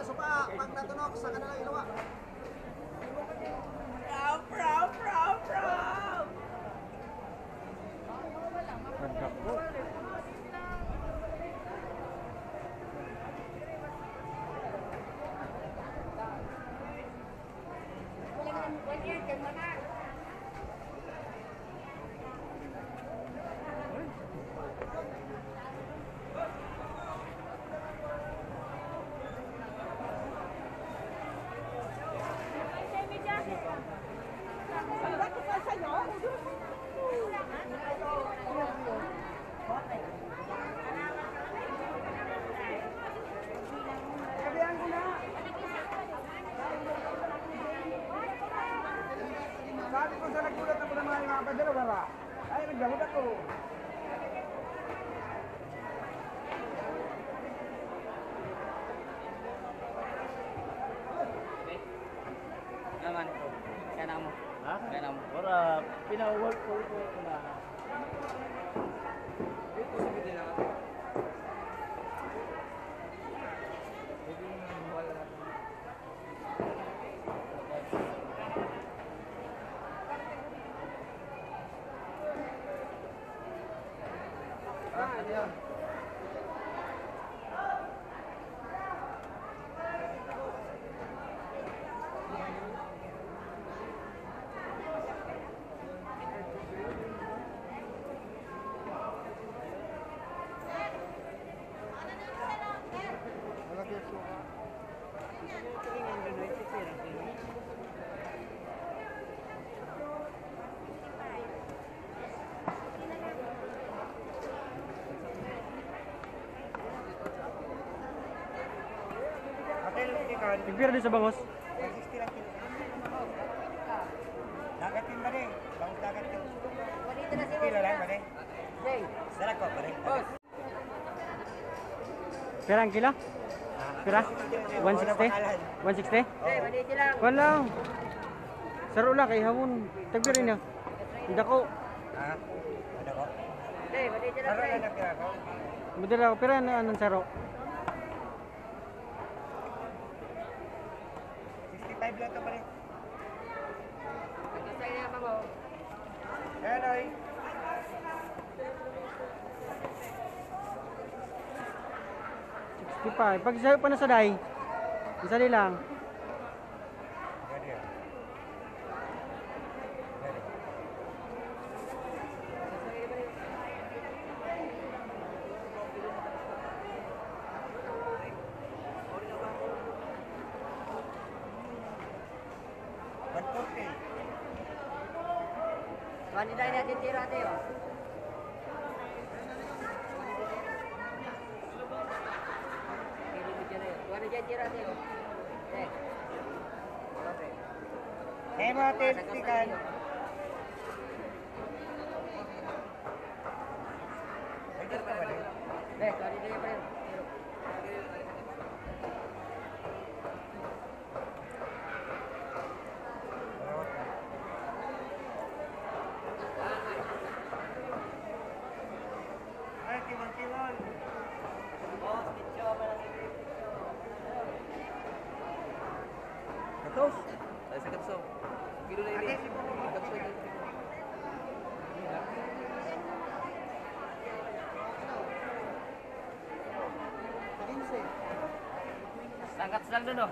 na supa. Pag sa kanila ilawa. Naman ito. Kaya mo. Ha? Kaya mo. Ora, pina-work ko ko na. Ah, 아니야. Tagkira din sa bangos. 160 lang kilo. Dagat din ba rin? Bangus dagat din. Kilo lang ba rin? Sarap ko ba rin? Pira ang kilo? Pira? 160? 160? Kuan lang. Saro lang kay hamon. Tagkira niya. Hindi ako. Ha? Ano ko? Sarap lang na kira ko. Mudira ako. Pira na anong saro? 65 lang to pa rin. Ayan oy. Di pa. Pag sayo pa na sa day. Isali lang. Terima kasih mga testikan. Eh, sorry, sorry. Sedang dulu.